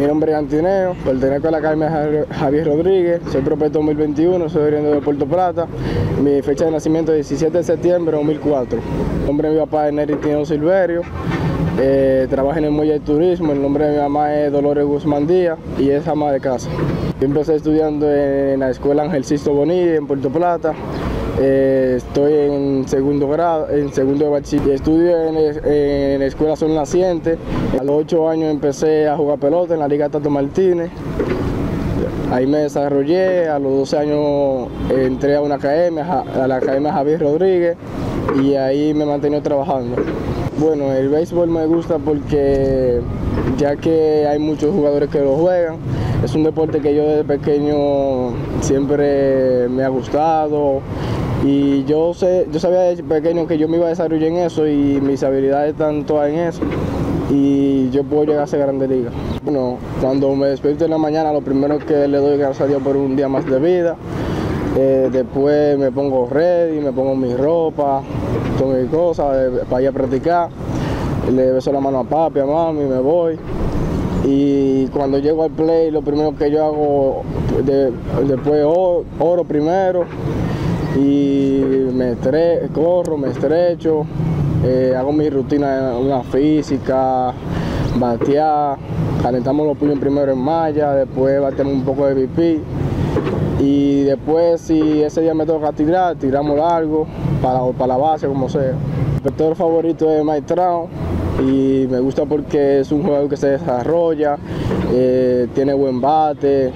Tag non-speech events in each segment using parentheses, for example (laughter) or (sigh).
Mi nombre es Antineo, pertenezco a la Academia Javier Rodríguez, soy prospecto 2021, soy oriente de Puerto Plata. Mi fecha de nacimiento es 17 de septiembre de 2004. El nombre de mi papá es Neri Tineo Silverio, eh, trabaja en el muelle de turismo, el nombre de mi mamá es Dolores Guzmán Díaz y es ama de casa. Yo empecé estudiando en la escuela Ángel Sisto Bonilla en Puerto Plata. Eh, estoy en segundo grado, en segundo de bachiller. Estudio en, la escuela Sol Naciente. A los ocho años empecé a jugar pelota en la Liga Tato Martínez. Ahí me desarrollé, a los 12 años entré a una academia, a la Academia Javier Rodríguez, y ahí me mantengo trabajando. Bueno, el béisbol me gusta porque ya que hay muchos jugadores que lo juegan, es un deporte que yo desde pequeño siempre me ha gustado y yo sé, yo sabía desde pequeño que yo me iba a desarrollar en eso y mis habilidades están todas en eso y yo puedo llegar a ser grande liga. Bueno, cuando me despierto en la mañana lo primero que le doy gracias a Dios por un día más de vida. Eh, después me pongo ready, me pongo mi ropa, todas mis cosas eh, para ir a practicar. Le beso la mano a papi, a mami, me voy. Y cuando llego al play, lo primero que yo hago, después oro, primero y me corro, me estrecho, eh, hago mi rutina, una física, batear, calentamos los puños primero en malla, después bateamos un poco de VP y después si ese día me toca tirar, tiramos largo para, para la base, como sea. Mi vector favorito es Mike y me gusta porque es un jugador que se desarrolla, eh, tiene buen bate,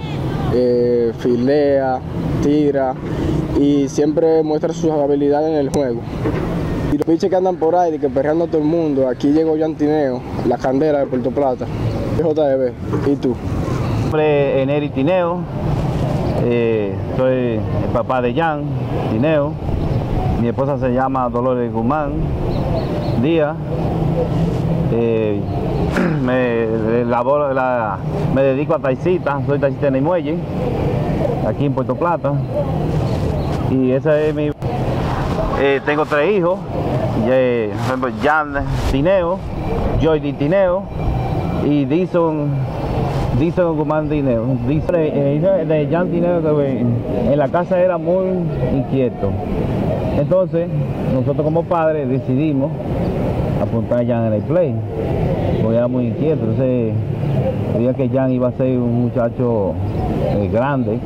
eh, filea, tira y siempre muestra sus habilidades en el juego. Y los bichos que andan por ahí, que perreando a todo el mundo, aquí llegó Jan Tineo, la candela de Puerto Plata. JDB, ¿y tú? Mi nombre es Tineo, eh, soy el papá de Jan Tineo, mi esposa se llama Dolores Guzmán Díaz, eh, (clears throat) me, me dedico a taxista, soy taxista en el muelle, aquí en Puerto Plata. Y esa es mi... Eh, tengo tres hijos, Jan Tineo, Joy Tineo y Dison Dison Guzmán Tineo. Eh, de Jan en la casa era muy inquieto. Entonces, nosotros como padres decidimos apuntar a Jan en el play, porque era muy inquieto. Entonces, creía que Jan iba a ser un muchacho eh, grande.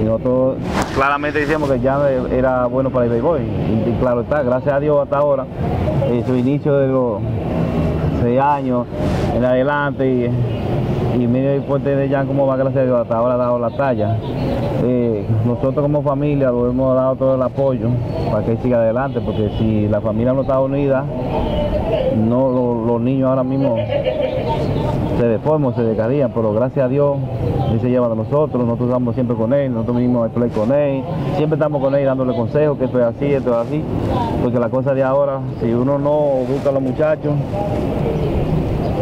Y nosotros claramente decíamos que Jan era bueno para el béisbol. Y, claro está, gracias a Dios hasta ahora, en su inicio de los seis años en adelante y, y medio deporte de Jan como va gracias a Dios hasta ahora ha dado la talla. Eh, nosotros como familia lo hemos dado todo el apoyo para que siga adelante, porque si la familia no está unida, no los niños ahora mismo se deforman, se decarían, pero gracias a Dios él se lleva de nosotros, nosotros estamos siempre con él, nosotros a play con él, siempre estamos con él dándole consejos, que esto es así, esto es así, porque la cosa de ahora, si uno no busca a los muchachos,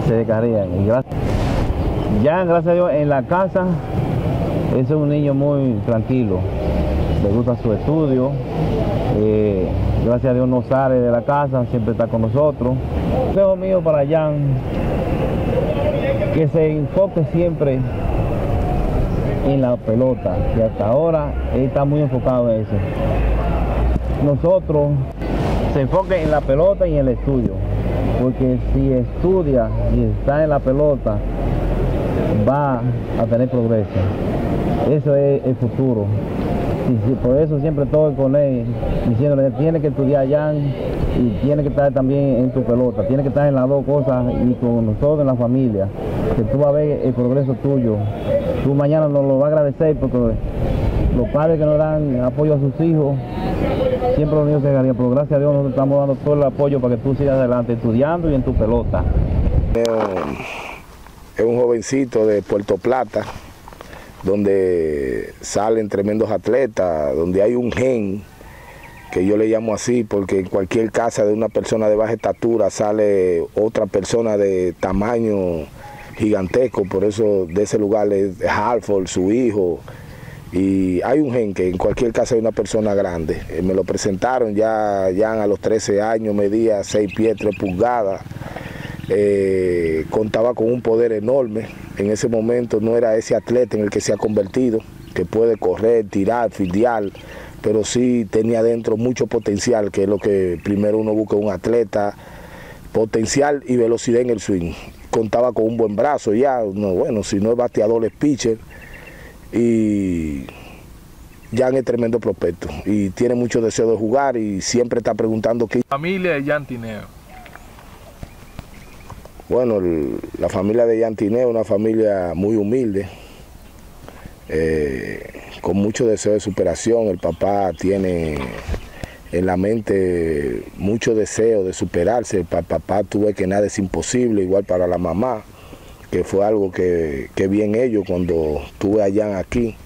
se decarían. Y gracias. Ya, gracias a Dios, en la casa es un niño muy tranquilo, le gusta su estudio, eh, gracias a Dios no sale de la casa, siempre está con nosotros. Consejo mío para Jan, que se enfoque siempre en la pelota, que hasta ahora él está muy enfocado en eso. Nosotros se enfoque en la pelota y en el estudio, porque si estudia y está en la pelota, va a tener progreso. Eso es el futuro. Y, por eso siempre estoy con él, diciéndole, tiene que estudiar ya y tiene que estar también en tu pelota, tiene que estar en las dos cosas y con nosotros en la familia, que tú vas a ver el progreso tuyo. Tú mañana nos lo vas a agradecer porque los padres que nos dan apoyo a sus hijos, siempre los niños se ganan, pero gracias a Dios nos estamos dando todo el apoyo para que tú sigas adelante estudiando y en tu pelota. Es un jovencito de Puerto Plata, donde salen tremendos atletas, donde hay un gen, que yo le llamo así, porque en cualquier casa de una persona de baja estatura sale otra persona de tamaño gigantesco, por eso de ese lugar es Halford, su hijo, y hay un gen que en cualquier casa de una persona grande. Eh, me lo presentaron ya, ya a los 13 años, medía 6 pies 3 pulgadas, eh, contaba con un poder enorme. En ese momento no era ese atleta en el que se ha convertido, que puede correr, tirar, fildear, pero sí tenía dentro mucho potencial, que es lo que primero uno busca un atleta, potencial y velocidad en el swing. Contaba con un buen brazo ya, no, bueno, si no es bateador es pitcher y Jan es tremendo prospecto y tiene mucho deseo de jugar y siempre está preguntando qué. Familia de Jan Tineo. Bueno, el, la familia de Jan Tineo es una familia muy humilde, eh, con mucho deseo de superación. El papá tiene en la mente mucho deseo de superarse. Para el papá tuve que nada es imposible, igual para la mamá, que fue algo que, que vi en ellos cuando tuve a Jan aquí.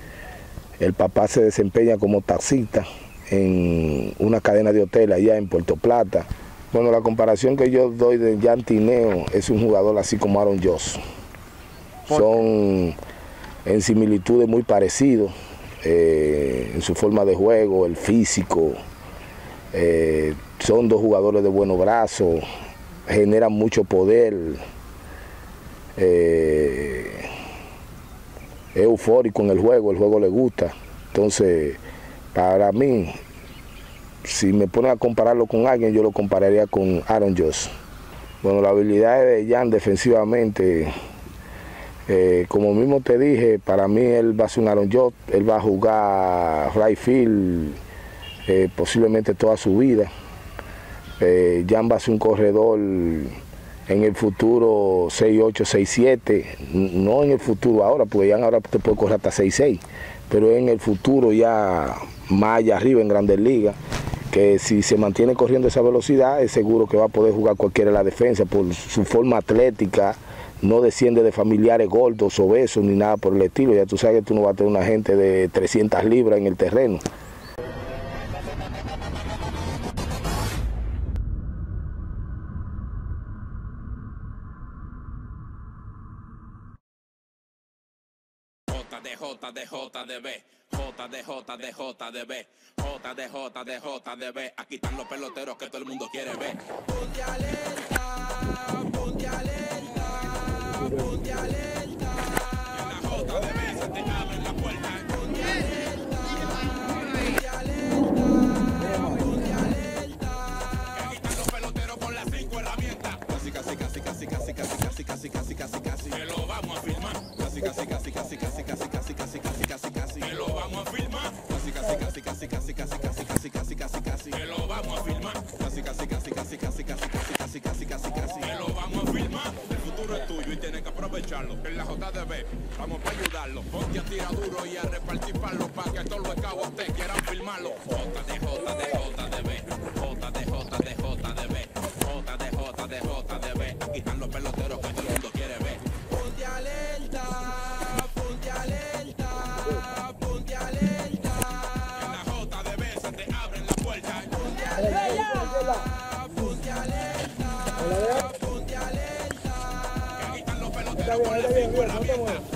El papá se desempeña como taxista en una cadena de hotel allá en Puerto Plata. Bueno, la comparación que yo doy de Jan Tineo es un jugador así como Aaron Joss. Son en similitudes muy parecidos eh, en su forma de juego, el físico. Eh, son dos jugadores de buenos brazos, generan mucho poder. Eh, es eufórico en el juego, el juego le gusta. Entonces, para mí, si me ponen a compararlo con alguien, yo lo compararía con Aaron Joss. Bueno, la habilidad de Jan defensivamente, eh, como mismo te dije, para mí él va a ser un Aaron Joss, él va a jugar right field eh, posiblemente toda su vida. Eh, Jan va a ser un corredor en el futuro 6'8, 6'7, no en el futuro ahora, porque ya ahora te puede correr hasta 6'6, pero en el futuro ya más allá arriba en Grandes Ligas, que si se mantiene corriendo esa velocidad es seguro que va a poder jugar cualquiera en la defensa por su forma atlética, no desciende de familiares gordos, obesos ni nada por el estilo, ya tú sabes que tú no vas a tener una gente de 300 libras en el terreno. J de B. Aquí están los peloteros que todo el mundo quiere ver. Ponte alerta, ponte alerta, ponte alerta. En la J de B se te abre la puerta. Ponte alerta, ponte alerta, ponte alerta. Aquí están los peloteros con las cinco herramientas. Casi, casi, casi, casi, casi, casi, casi, casi, casi, casi, casi. Que lo vamos a casi, casi, casi, casi, casi, casi, casi, En la JDB vamos para ayudarlo. Ponte a tirar duro y a repartir palos para que todos los cabos te quieran filmarlo. JD, JD, JDB, JD, está bien, está bien, no te muevas.